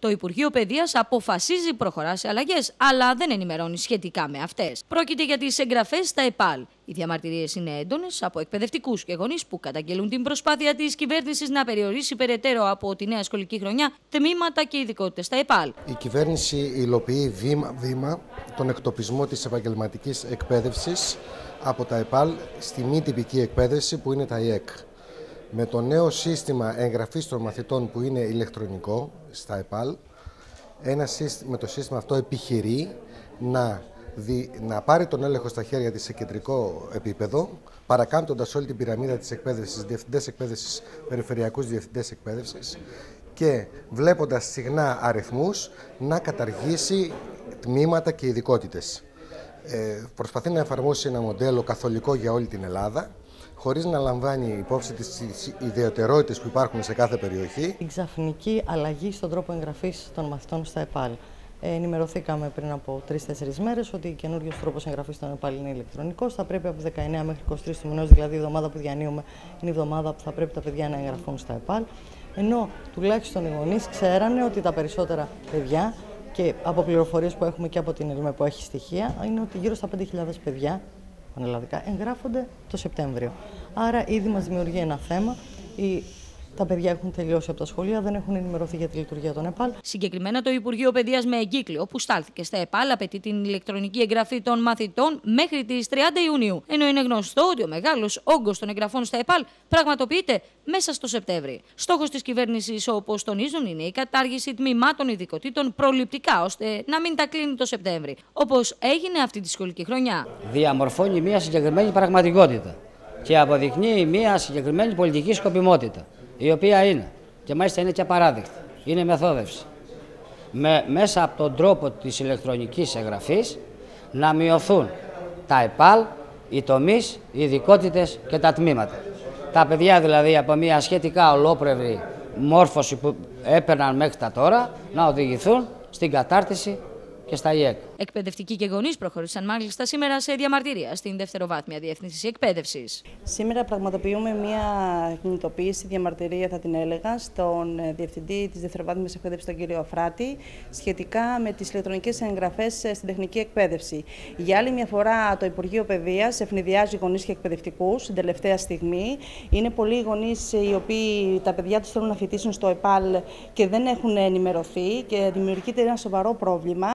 Το Υπουργείο Παιδείας αποφασίζει προχωράς σε αλλαγές, αλλά δεν ενημερώνει σχετικά με αυτές. Πρόκειται για τις εγγραφές στα ΕΠΑΛ. Οι διαμαρτυρίες είναι έντονες από εκπαιδευτικούς και γονείς που καταγγελούν την προσπάθεια της κυβέρνησης να περιορίσει περαιτέρω από τη νέα σχολική χρονιά τμήματα και ειδικότητες στα ΕΠΑΛ. Η κυβέρνηση υλοποιεί βήμα-βήμα τον εκτοπισμό της επαγγελματικής εκπαίδευσης από τα ΕΠΑΛ στη μη τυπική εκπαίδευση που είναι τα ΙΕΚ. Με το νέο σύστημα εγγραφής των μαθητών που είναι ηλεκτρονικό στα ΕΠΑΛ, ένα σύστημα, με το σύστημα αυτό επιχειρεί να, να πάρει τον έλεγχο στα χέρια της σε κεντρικό επίπεδο, παρακάμπτοντας όλη την πυραμίδα της εκπαίδευσης, διευθυντές εκπαίδευσης, περιφερειακούς διευθυντές εκπαίδευσης και βλέποντας συχνά αριθμούς να καταργήσει τμήματα και ειδικότητες. Ε, προσπαθεί να εφαρμόσει ένα μοντέλο καθολικό για όλη την Ελλάδα, χωρίς να λαμβάνει υπόψη τις ιδιαιτερότητες που υπάρχουν σε κάθε περιοχή. Η ξαφνική αλλαγή στον τρόπο εγγραφής των μαθητών στα ΕΠΑΛ. Ε, ενημερωθήκαμε πριν από τρει-τέσσερι μέρες ότι ο καινούριο τρόπος εγγραφής των ΕΠΑΛ είναι ηλεκτρονικός. Θα πρέπει από 19 μέχρι 23 του μηνός, δηλαδή η εβδομάδα που διανύουμε, είναι η εβδομάδα που θα πρέπει τα παιδιά να εγγραφούν στα ΕΠΑΛ. Ενώ τουλάχιστον οι γονείς ξέρανε ότι τα περισσότερα παιδιά και από πληροφορίες που έχουμε και από την ΕΛΜΕ που έχει στοιχεία, είναι ότι γύρω στα 5.000 παιδιά πανελλαδικά εγγράφονται το Σεπτέμβριο. Άρα ήδη μας δημιουργεί ένα θέμα. Η τα παιδιά έχουν τελειώσει από τα σχολεία, δεν έχουν ενημερωθεί για τη λειτουργία των ΕΠΑΛ. Συγκεκριμένα, το Υπουργείο Παιδείας με εγκύκλιο που στάλθηκε στα ΕΠΑΛ απαιτεί την ηλεκτρονική εγγραφή των μαθητών μέχρι τις 30 Ιουνίου. Ενώ είναι γνωστό ότι ο μεγάλος όγκος των εγγραφών στα ΕΠΑΛ πραγματοποιείται μέσα στο Σεπτέμβρη. Στόχος της κυβέρνησης, όπως τονίζουν, είναι η κατάργηση τμήματων ειδικοτήτων προληπτικά, ώστε να μην τα κλείνει το Σεπτέμβρη. Όπως έγινε αυτή τη σχολική χρονιά. Διαμορφώνει μια συγκεκριμένη πραγματικότητα και αποδεικνύει μια συγκεκριμένη πολιτική σκοπιμότητα η οποία είναι και μάλιστα είναι και απαράδεκτη. Είναι μεθόδευση. Με, μέσα από τον τρόπο της ηλεκτρονικής εγγραφής να μειωθούν τα ΕΠΑΛ, οι τομείς, οι ειδικότητες και τα τμήματα. Τα παιδιά δηλαδή από μια σχετικά ολόπρευρη μόρφωση που έπαιρναν μέχρι τα τώρα να οδηγηθούν στην κατάρτιση και στα ΙΕΚ. Εκπαιδευτικοί και γονείς προχώρησαν μάλιστα σήμερα σε διαμαρτυρία στην δευτεροβάθμια διεύθυνση εκπαίδευσης. Σήμερα πραγματοποιούμε μια κινητοποίηση, διαμαρτυρία θα την έλεγα, στον ε, διευθυντή της δευτεροβάθμιας εκπαίδευσης, τον κύριο Αφράτη, σχετικά με τις ηλεκτρονικές εγγραφές ε, στην τεχνική εκπαίδευση. Για άλλη μια φορά, το Υπουργείο Παιδείας ευνηδιάζει γονείς και εκπαιδευτικούς την τελευταία στιγμή. Είναι πολλοί γονείς οι οποίοι τα παιδιά τους θέλουν να φοιτήσουν στο ΕΠΑΛ και δεν έχουν ενημερωθεί και δημιουργείται ένα σοβαρό πρόβλημα.